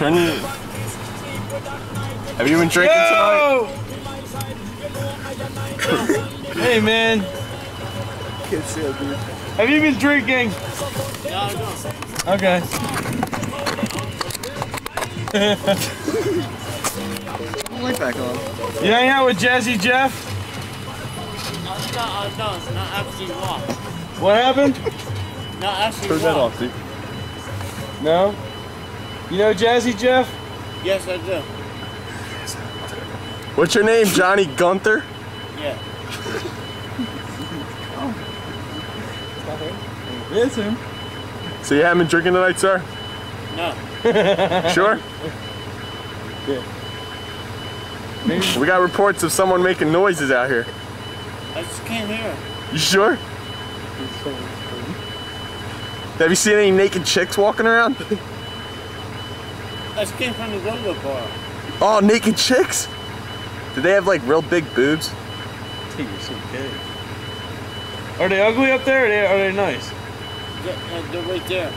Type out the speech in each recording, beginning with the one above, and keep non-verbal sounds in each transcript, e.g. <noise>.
Turn your. Have you been drinking tonight? hey man, Can't see it, dude. have you been drinking? Okay. <laughs> Light back on. You hang out with Jazzy Jeff? No, uh, no, it's not actually walk. What happened? Not actually Turn that off, dude. No. You know Jazzy Jeff? Yes, I do. What's your name, Johnny Gunther? Yeah. oh. It's him. So you haven't been drinking tonight, sir? No. <laughs> Sure? Yeah. We got reports of someone making noises out here. I just came here. You sure? Have you seen any naked chicks walking around? <laughs> I just came from the Gogo bar. Oh, naked chicks? Do they have like real big boobs? Are they ugly up there? Or are they, are they nice? They're, uh, they're right there.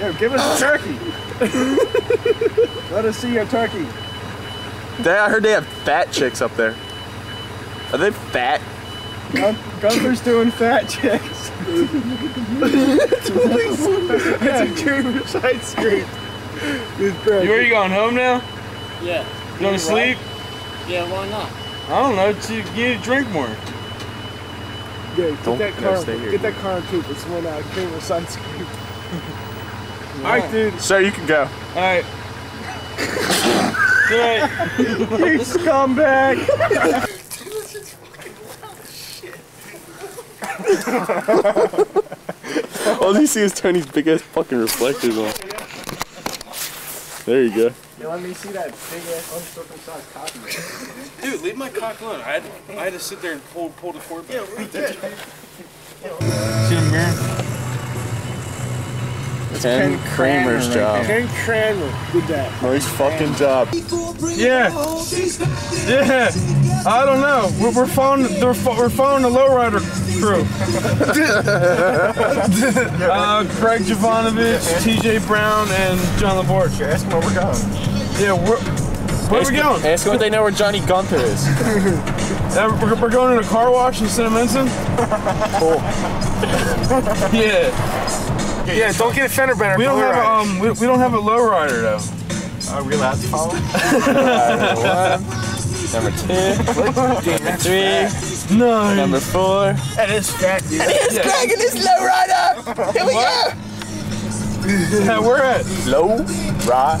Yo, give us a turkey. <laughs> Let us see your turkey. They, I heard they have fat chicks up there. Are they fat? Gun- Gunther's doing fat chicks. <laughs> <laughs> That's a true side screen. It's great. You where you going home now? Yeah. You going to sleep? Yeah, why not? I don't know. You you need to drink more. Yeah, get Don't- that no, car. stay here. Get that car on coupe. It's one uh, cream with sunscreen. <laughs> All right, dude. Sir, you can go. All right. Good night. You scumbag. <laughs> All you see is Tony's big ass fucking reflectors on. There you go. Yeah, let me see that big ass uncircumcised cock. Dude, leave my cock alone. I had, I had to sit there and pull, pull the cord back. Yeah, we did. See the? Ken Kramer's job. Ken Kramer did that. Nice fucking job. Yeah. Yeah. I don't know. We're, we're following. They're, we're following the lowrider crew. <laughs> uh, Craig Jovanovich, T.J. Browne, and John Laborge. Ask him where we're going. Yeah. Where, where are we going? Ask them if they know where Johnny Gunther is. <laughs> Uh, we're, we're going to a car wash in Cinnaminson. Cool. Yeah. Yeah, don't get a fender bender. We don't have a, um. We, we don't have a lowrider though. Are we allowed to follow? <laughs> Number two. Number three. No. Number four. That is fat, dude. Craig and his lowrider. Here we go. Yeah, we're at. Low ride.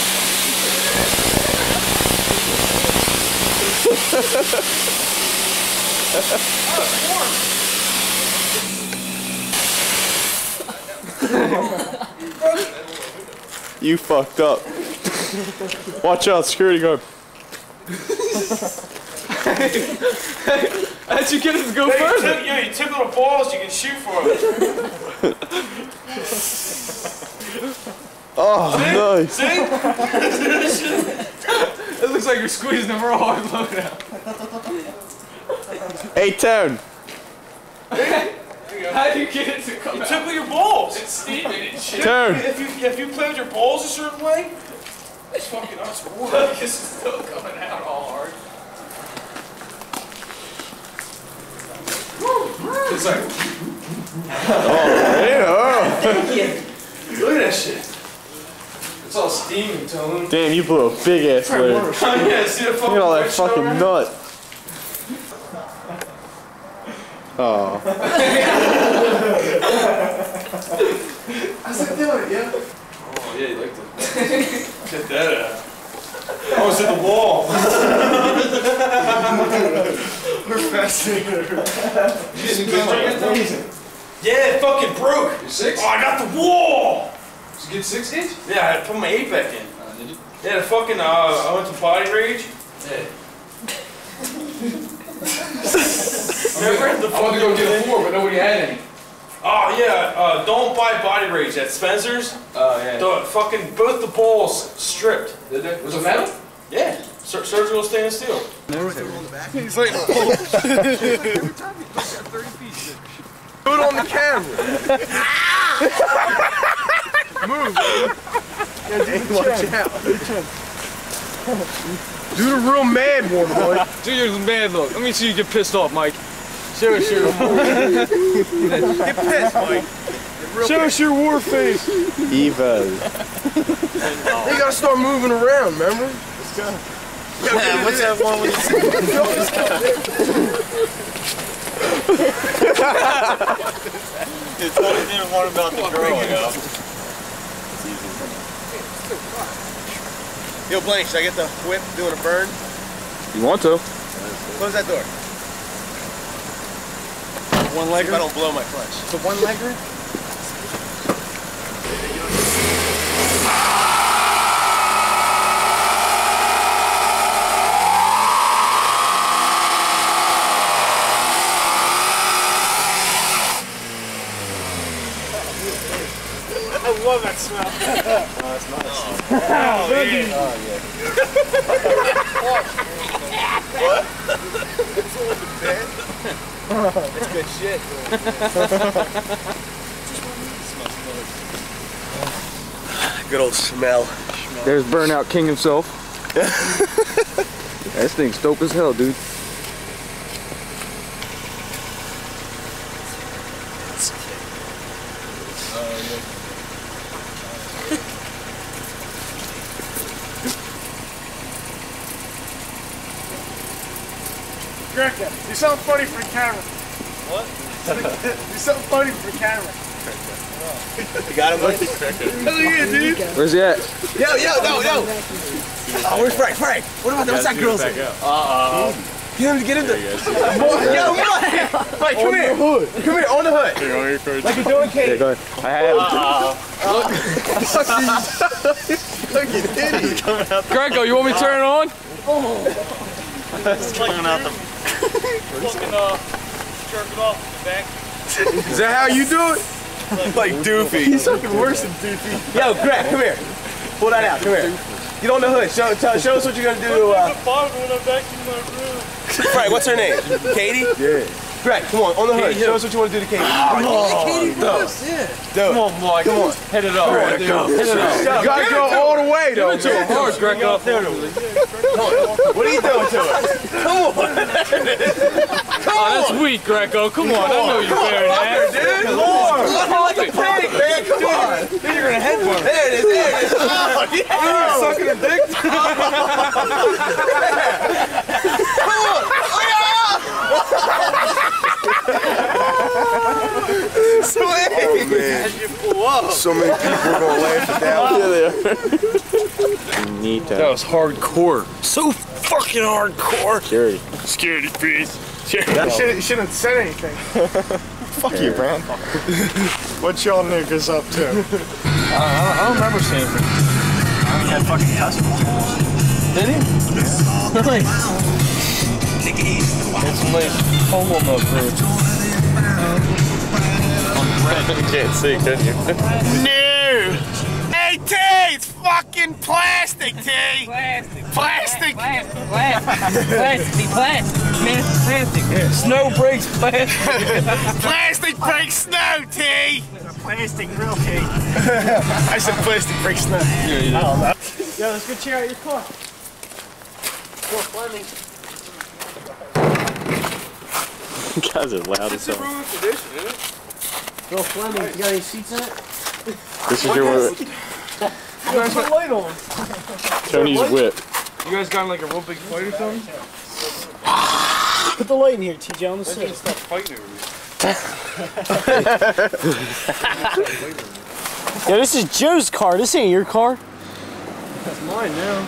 <laughs> You fucked up. Watch out, security guard. <laughs> How'd you get us to go further? Yeah, you took little balls you can shoot for them. <laughs> Oh, nice. See? It looks like you're squeezing a real hard load out. Hey, Tone. How do you get it to come you out? took with your balls. It's steaming and shit. Tone. If you if you play with your balls a certain way, it's fucking us. <laughs> this is still coming out all hard. It's like, oh, oh. look at that shit. It's all steaming, Tone. Damn, you blew a big ass load. <laughs> yeah, the Look fucking at all that fucking nut. Oh. over nut. Oh. there? Oh, yeah, you liked it. <laughs> Get that out. Oh, I was at the wall. <laughs> We're faster. Yeah, it fucking broke. Six? Oh, I got the wall. Did you get six inch? Yeah, I had to put my eight back in. Uh, did you? Yeah, the fucking, uh, I went to Body Rage. Yeah. <laughs> Remember the I wanted to go get a four, but nobody had any. Oh yeah, uh, don't buy Body Rage at Spencer's. Oh, yeah. The fucking both the balls stripped. Did they? Was it metal? Yeah, sur- surgical stainless steel. He's like, <laughs> Do <laughs> it on the camera. Move. Yeah, do the chin. Do the real mad one, boy. <laughs> Do your mad look. Let me see you get pissed off, Mike. Show us your Get pissed, Mike. show us your war face. Evil. You gotta start moving around, remember? Let's go. Yeah, what's that one with <laughs> It's only didn't want about the girl, yo. Yo, Blank, should I get the whip doing a burn? You want to? Close that door. One If I legger. don't blow my clutch. The one legger. I love that smell. <laughs> That's good shit. good old smell. There's Burnout King himself. <laughs> that thing's dope as hell, dude. Grecka, do something funny for the camera. What? <laughs> do something funny for the camera. You got him, Mike? <laughs> Hell yeah, dude. Where's he at? Yo, yo, no, no. Oh, where's Frank? Frank, what about what's that girl's name? Uh-oh. Get him to get him to. Boy, yo, Mike! Mike, come here. Hood. Come here, on the hood. Like you're doing Yeah, go ahead. I had him. <laughs> Grego, you want me to turn it on? Fucking, uh, jerk it off in the back. Is that how you do it? Like Doofy. He's fucking worse than Doofy. Yo, Greg, come here. Pull that out, come here. Get on the hood. Show, tell, show us what you're gonna do to, uh, when I'm back in my room. Frank, what's her name? Katie? Yeah. Greg, come on, on the hood. Show us what you want to do to Katie. Oh, Katie first, yeah. Come on, Mike. Come on. Hit it up. Hit it up. You gotta go all the way, though. Give it to him hard, Grego. What are you doing to her? Oh, that's weak, Greco. Come on, I know you're than that. Dude, come on. like a pig, man. Come on. Dude, you're gonna headbutt. There it is. There it is. Oh, yeah. Sucking a dick. <laughs> So many people are gonna laugh at that. Neat. That was hardcore. So fucking hardcore. Scary. Scaredy face. You shouldn't, shouldn't have said anything. <laughs> Fuck you, Brand. <laughs> what y'all niggas up to? <laughs> I don't remember seeing it. I already had fucking customers. Did he? Really? It's some nice homo milk food. You can't see, can you? <laughs> No! Hey, T! It's fucking plastic, T! Plastic. Plastic! Plastic. Plastic. Plastic. Plastic. Man, it's plastic. Snow breaks plastic. <laughs> Plastic breaks snow, T! Plastic real T. <laughs> I said plastic breaks snow. Yo, let's go check out your car. <laughs> Guys are loud as hell. Bill Fleming, you got any seats in it? This is your Put the light on. Tony's whip. You guys got like a real big fight or something? <sighs> Put the light in here, TJ, on the seat. Stop fighting over me. <laughs> Yo, this is Joe's car. This ain't your car. That's mine now.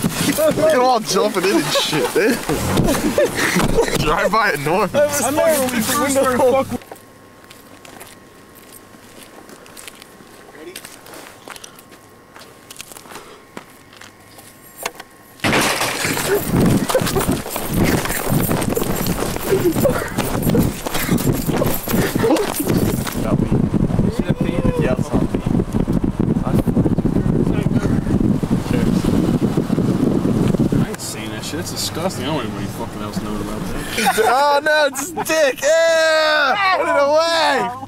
at all jumping in and shit. <laughs> Drive by it north. I know when we first started <laughs> fucking. I ain't seen that shit. It's disgusting. I don't want anybody fucking else knows about that. Oh no, it's his dick. Yeah! Put it away.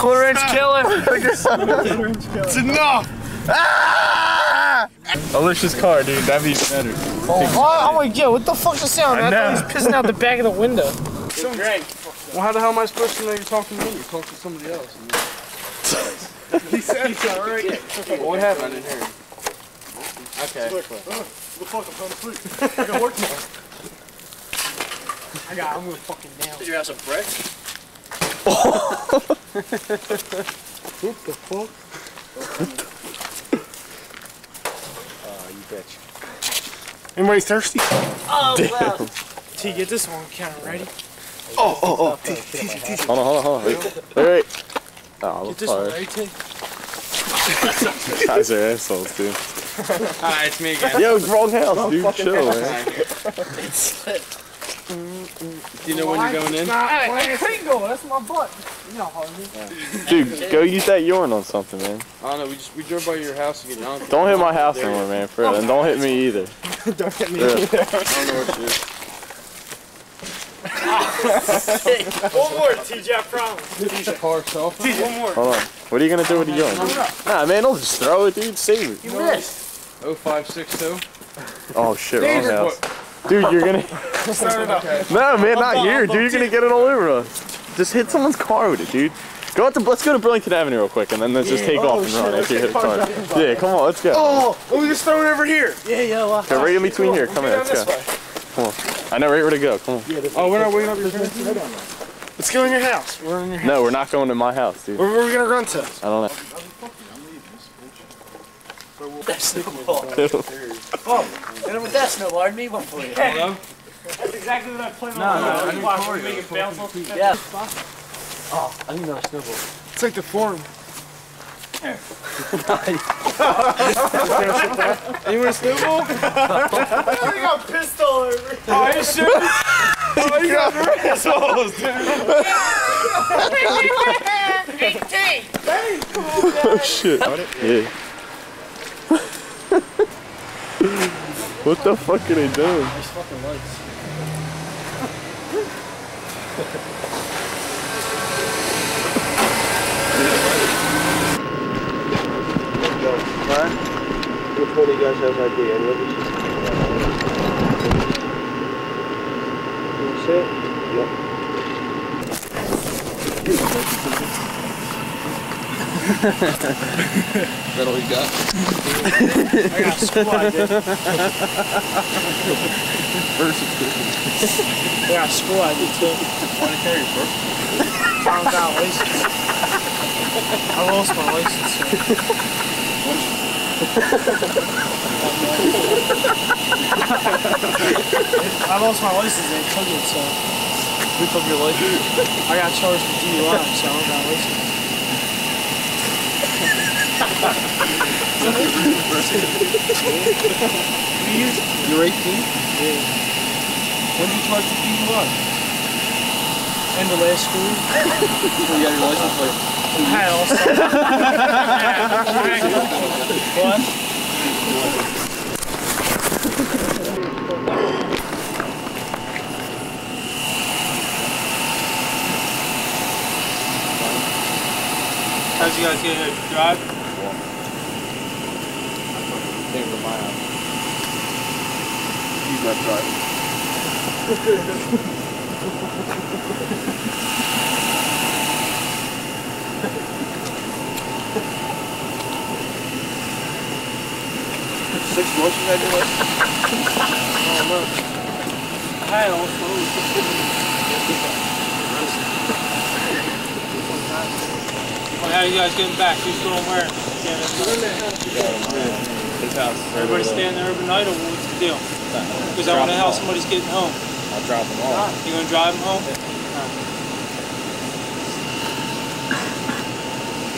Quarter inch killer. It's enough. Ah! Alicia's car, dude. That'd be better. Oh, I'm like, yo, what the fuck's the sound? I I, know. thought he was pissing out the back of the window. Well, how the hell am I supposed to know you're talking to me? You're talking to somebody else. <laughs> He said it's alright. What happened? I didn't hear. Okay. What the fuck, I'm trying to sleep. I got work tomorrow. I got, I'm gonna fucking nail Did you have some bricks? What the fuck? Ah, uh, you bitch. Anybody thirsty? Oh, wow. T, get this one counter ready. Oh, oh, oh. Hold on, hold on, hold on. Wait, wait. wait. Oh, Get this one sorry. ready, T. Guys are assholes, dude. <laughs> Hi, it's me again. Yo, wrong house, dude. Chill, man. Do you know when you're going in? Nah, I, I can't. That's my butt. You know how it is. Dude, go use that urine on something, man. I don't know. We just we drove by your house to get down. Don't hit my house anymore, man. For real. And don't hit me either. <laughs> Don't hit me. Yeah. I don't know what it is. <laughs> One more, TJ, I promise. Car. TJ, one more. Hold on. What are you gonna do with the urine? Nah, man, don't just throw it, dude. Save it. You missed. 0562. Oh shit, wrong house. Dude, you're gonna. Start it up. No, man, not here, dude. You're gonna get it all over us. Just hit someone's car with it, dude. Go out to. Let's go to Burlington Avenue real quick, and then let's just take off and run after you hit the car. Yeah, come on, let's go. Oh, we just throw it over here. Yeah, yeah, well. Okay, right in between here. Come here, Down let's go. way. Come on. I know right where to go. Come on. Oh, we're not waiting up your parents. Let's go in your house. We're in your house. No, we're not going to my house, dude. Where, where are we gonna run to? I don't know. That snowball. And with <laughs> that oh, snowball, I need one for you. That's exactly what I planned on. no, I no, no, Make it bounce off the Yeah. Oh, I need another snowball. It's like the form. <laughs> You want a snowball? I got pissed all over. Oh, you should. Oh, you got <laughs> assholes, dude. Oh shit. Yeah. What the fuck are they doing? These Which one of you guys has ID? Any of us? You see it? Yep. That all you got? I got squad, dude. I got squad, dude, too. Want to carry first? I don't got a license. I lost my license. I lost my license. They took it, so. Who took your license? I got charged with DUI, so I don't got license. You're 18? Yeah. When did you charge for DUI? End of last school. So you got your license like I had all stuff. what? How'd you guys get here? Drive? Not driving. Six motions I did last I also. Well, how you guys getting back? Who's going where? Yeah, His house. Everybody staying there overnight or what's the deal? Because I want to help somebody's getting home. I'll drop them off. You gonna drive them home?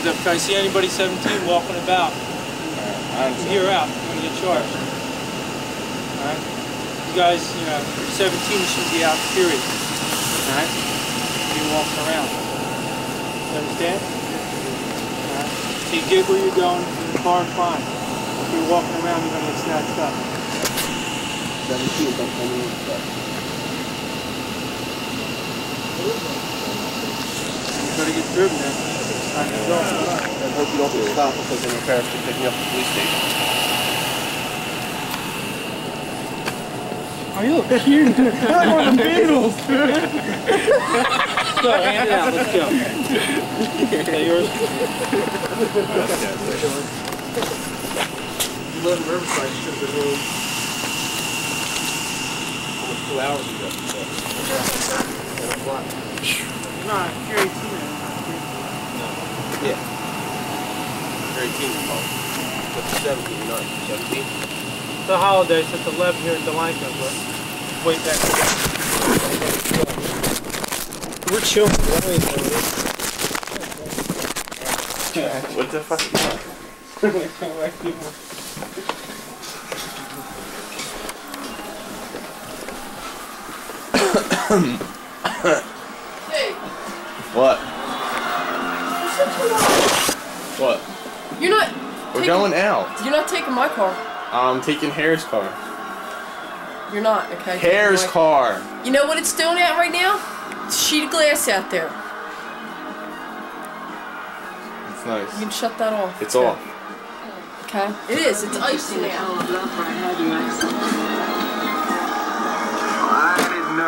If I see anybody 17 walking about, I from here out, you're gonna get charged. Alright? You guys, you know, 17 should be out, period. Alright? You're walking around. You understand? Alright? So you get where you're going in the car, fine. If you're walking around, you're gonna get snatched up. 17, don't tell me what's up. You gotta get driven there. Time to go. I hope you don't get stopped because then your parents can pick me up at the police station. Are you cute? One of the Beatles, dude. Hand it out, let's go. Is that yours? You live in Riverside, you should have been two hours ago. Nah, you're 18 now. Yeah. You're 18 years old. But you're 17, you're not. 17? The holiday, so it's 11 here in Delanco, but wait back. We're chilling. What the fuck <laughs> you want? Hey, What? What? you're not. We're taking- going out. You're not taking my car. I'm taking Hare's car. You're not. Okay. Hare's Taking car. You know what it's doing at right now? It's a sheet of glass out there. It's nice. You can shut that off. It's off. Okay. It is. It's icy now.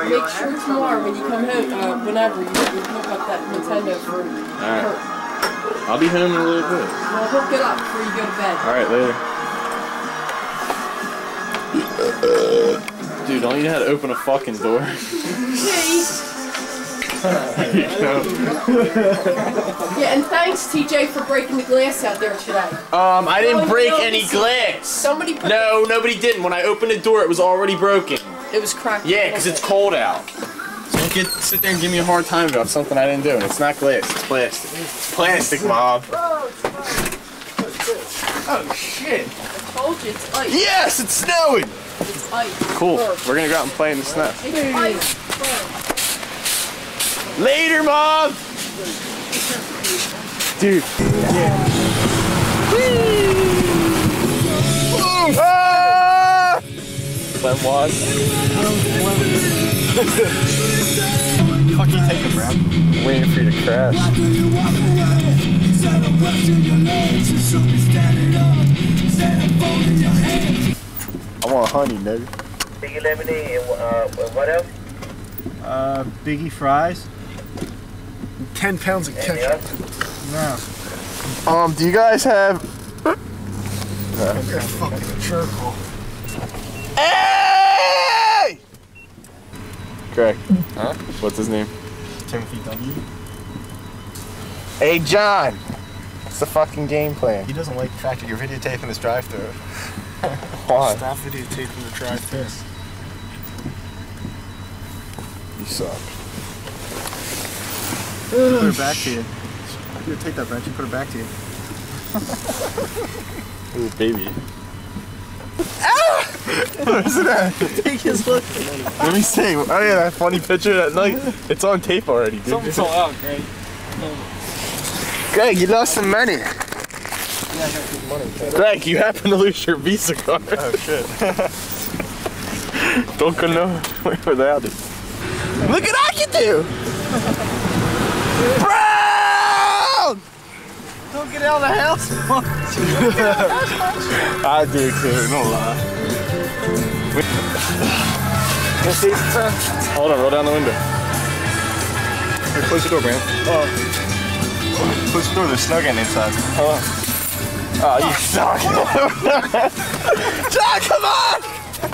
Make sure tomorrow when you come home, uh, whenever you, you hook up that Nintendo for Alright. Kurt. I'll be home in a little bit. Well, hook it up before you go to bed. Alright, later. Dude, don't you know how to open a fucking door? Okay. <laughs> <laughs> Yeah, and thanks TJ for breaking the glass out there today. Um, I didn't break any glass. Somebody No, nobody didn't. When I opened the door, it was already broken. It was cracked. Yeah, because it's cold out. So don't get sit there and give me a hard time about something I didn't do. And it's not glass, it's plastic. It's plastic, Mom. Oh shit! I told you it's ice. Yes, it's snowing. It's ice. Cool. Burp. We're gonna go out and play in the snow. It's ice. Burp. Later, Mom. Dude. Ah! Clem was. Fuck you taking, bro? Waiting for you to crash. I want honey, nigga. Biggie lemonade and uh, what else? Uh, Biggie fries. 10 pounds of ketchup. else? No. Um, do you guys have? You're a fucking jerk hole. Hey! Greg. Huh? What's his name? Timothy W. Hey, John. What's the fucking game plan? He doesn't like the fact that you're videotaping this drive-through. <laughs> Why? Stop videotaping the drive-through. You suck. Put her <sighs> back to you. Here, take that bench and put it back to you. Ooh, baby. Ah! Where's it at? Take his look. Let me see. Oh yeah, that funny picture that night. It's on tape already, dude. Something's all out, Greg. Greg, you lost some money. Yeah, money. Greg, you happen to lose your Visa card. Oh shit. <laughs> Don't go nowhere without it. Look at I can do! <laughs> Brown! Don't get out of the house? <laughs> I do too, no lie. Hold on, roll down the window. Here, close the door, man. Oh. Close the door, there's snow getting inside. Oh, oh you ah. suck. John, come on!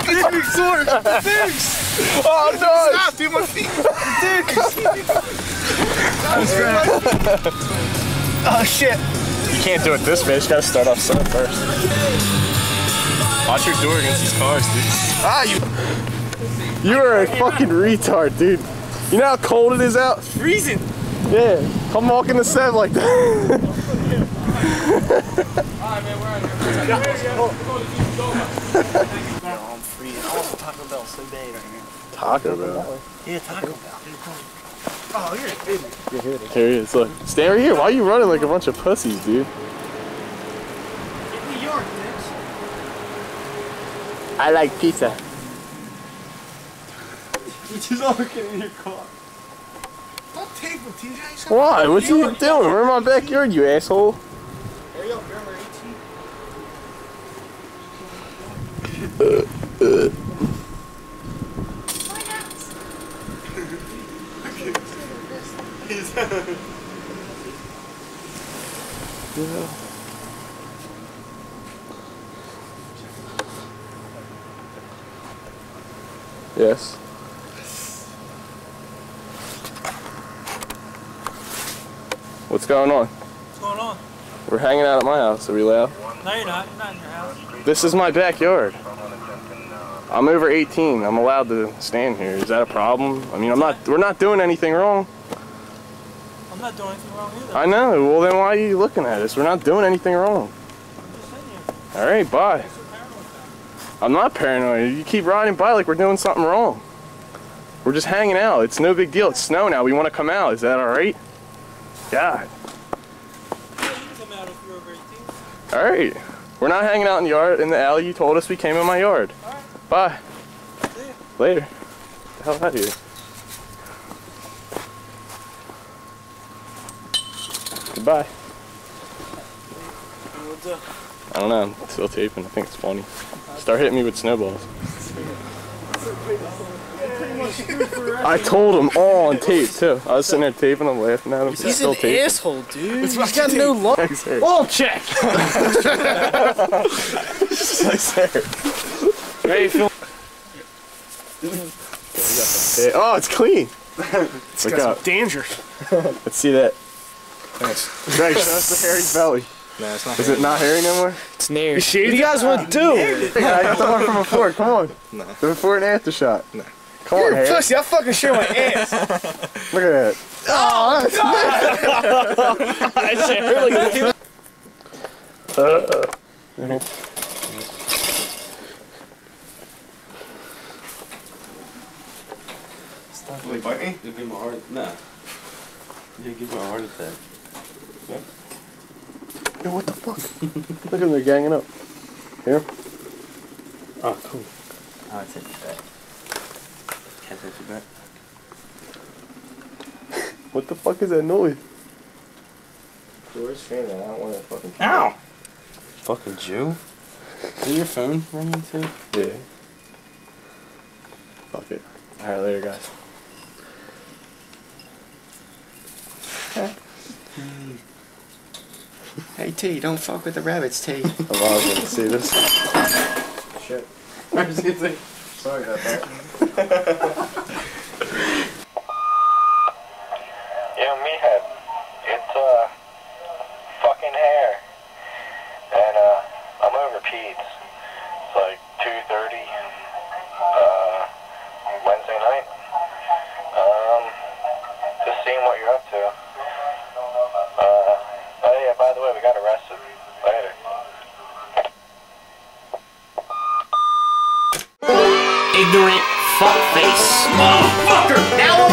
Big sword! Big! Oh, no! Stop, dude, my feet! <laughs> oh, shit. You can't do it this way, you gotta start off slow first. Watch your door against these cars, dude. Ah, you. You are a fucking retard, dude. You know how cold it is out? Freezing. Yeah, come walk in the set like that. I'm freezing. I want Taco Bell so bad right now. Taco Bell. Yeah, Taco Bell. Oh, you're a baby. Here he is, look. Stay right here. Why are you running like a bunch of pussies, dude? In New York, bitch. I like pizza. You just all in your car. Don't take TJ. Why? What are you doing? We're in my backyard, you asshole. Hurry up, you're number 18. Yes. What's going on? What's going on? We're hanging out at my house. Are we loud? No, you're not. You're not in your house. This is my backyard. I'm over 18. I'm allowed to stand here. Is that a problem? I mean, I'm not. We're not doing anything wrong. I'm not doing anything wrong either. I know. Well, then why are you looking at us? We're not doing anything wrong. All right, bye. I'm not paranoid. You keep riding by like we're doing something wrong. We're just hanging out. It's no big deal. It's snow now. We want to come out. Is that all right? God. Come out if you're over 18. All right. We're not hanging out in the yard in the alley. You told us we came in my yard. Bye. Later. The hell out of here. Goodbye. I don't know. I'm still taping. I think it's funny. Start hitting me with snowballs. <laughs> I told him all on tape too. I was sitting there taping him, laughing at him. He's still an taping. asshole, dude. He's got no luck. Thanks, Eric. Oh, check. <laughs> Thanks, Eric. Hey, Phil. Yeah, Oh, it's clean. It's Look got up. some danger. Let's see that. Greg, show us the hairy belly. No, it's not Is it not hairy no more? It's near. What do you guys want to do? I got the one from before. Come on. No. The before and after shot. No. Come You're on, a Harry. pussy. I fucking show my ass. <laughs> Look at that. Oh, I said really good. Stop. Wait, bite me? You give me a heart. Nah. You give me a heart attack. Yep. Yo, what the fuck? Look at them, they're ganging up. Here. Oh, cool. I'll take you back. Can't take you back. What the fuck is that noise? Where's fan? I don't want to fucking. Ow! Fucking Jew. Is your phone ringing too? Yeah. Fuck it. Alright, later, guys. <laughs> Hey T, don't fuck with the rabbits, T. I was gonna see this. Shit. I was. <laughs> Sorry about that. Yo, meathead. It's, uh, fucking hair. And, uh, I'm over Pete's. It's like 2.30, uh, Wednesday night. Um, just seeing what you're up to. Motherfucker! Now